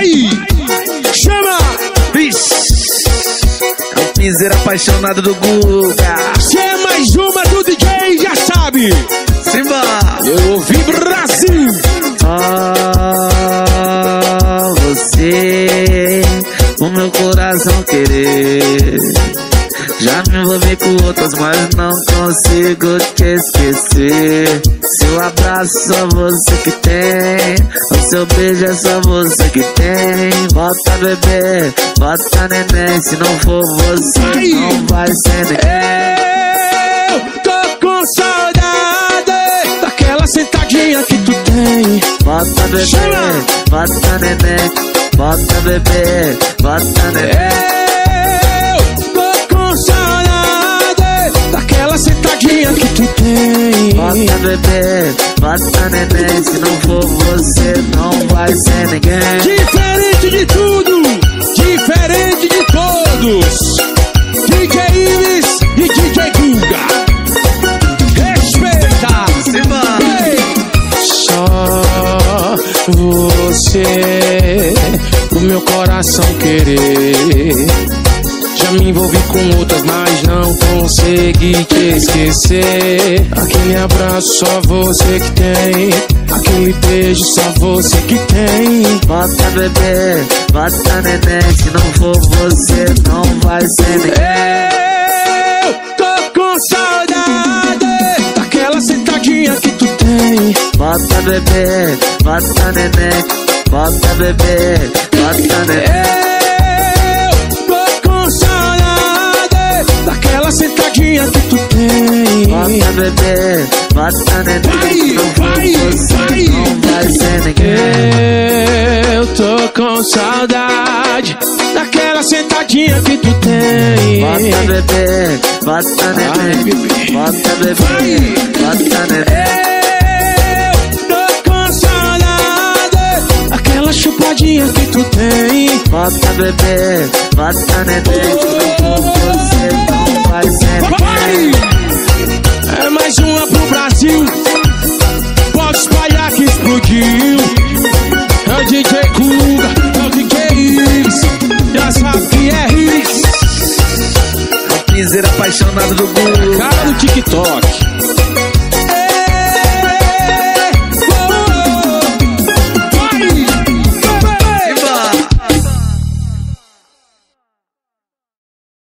vai! Chama! É o piseiro apaixonado do Guga. Se é mais uma do DJ, já sabe! Simba! Eu ouvi Brasil! Ah, você, o meu coração querer. Já me envolvi com outras, mas não consigo te esquecer. Seu abraço só você que tem. O seu beijo é só você que tem. Bota bebê, bota neném. Se não for você, Ai. não vai ser ninguém. Eu tô com saudade daquela sentadinha que tu tem. Bota bebê, Chama. bota neném. Bota bebê, bota neném. Eu Bebê, bota neném. Se não for você, não vai ser ninguém. Diferente de tudo, diferente de todos. DJ Ives e DJ Guga. Respeita! Só você, o meu coração querer. Já me envolvi com outras, mas não consegui te esquecer. Aquele abraço só você que tem. Aquele beijo só você que tem. Bota bebê, bota neném. Se não for você, não vai ser ninguém. Eu tô com saudade daquela sentadinha que tu tem. Bota bebê, bota neném. Bota bebê, bota neném. Bebê, bota neném. Vai, vai, não vai ser ninguém. Eu tô com saudade daquela sentadinha que tu tem. Bota bebê, Ai, neném. Bota bebê, bota neném. Eu tô com saudade daquela chupadinha que tu tem. Bota bebê, bota neném. Você, não vai ser Vai! ninguém. Piseiro apaixonado do Guga. Cara do TikTok.